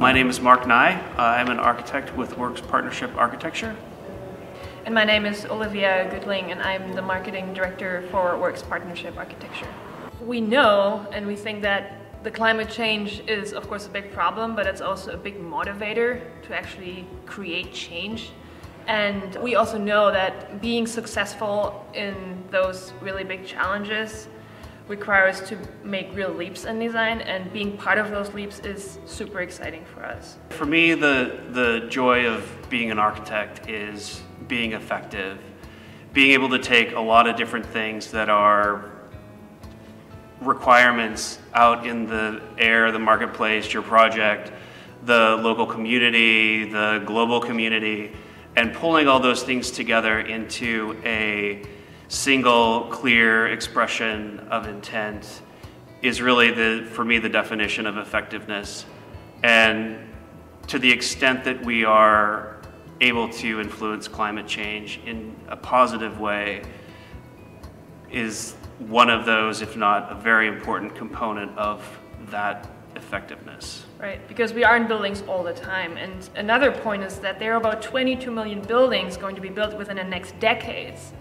My name is Mark Nye. Uh, I'm an architect with Works Partnership Architecture. And my name is Olivia Goodling, and I'm the marketing director for Works Partnership Architecture. We know and we think that the climate change is, of course, a big problem, but it's also a big motivator to actually create change. And we also know that being successful in those really big challenges requires us to make real leaps in design, and being part of those leaps is super exciting for us. For me, the, the joy of being an architect is being effective, being able to take a lot of different things that are requirements out in the air, the marketplace, your project, the local community, the global community, and pulling all those things together into a single clear expression of intent is really the for me the definition of effectiveness and to the extent that we are able to influence climate change in a positive way is one of those, if not a very important component of that effectiveness. Right, because we are in buildings all the time. And another point is that there are about 22 million buildings going to be built within the next decades.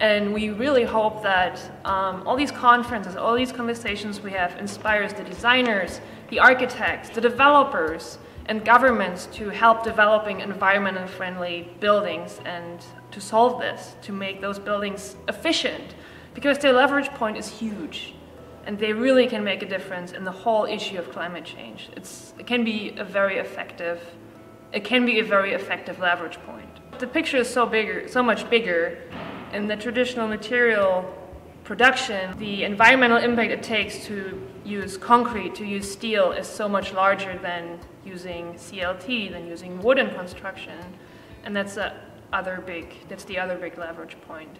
And we really hope that um, all these conferences, all these conversations we have inspires the designers, the architects, the developers, and governments to help developing environmentally friendly buildings and to solve this, to make those buildings efficient, because their leverage point is huge and they really can make a difference in the whole issue of climate change. It's, it can be a very effective, it can be a very effective leverage point. The picture is so bigger, so much bigger. In the traditional material production, the environmental impact it takes to use concrete, to use steel, is so much larger than using CLT, than using wooden construction, and that's the other big, that's the other big leverage point.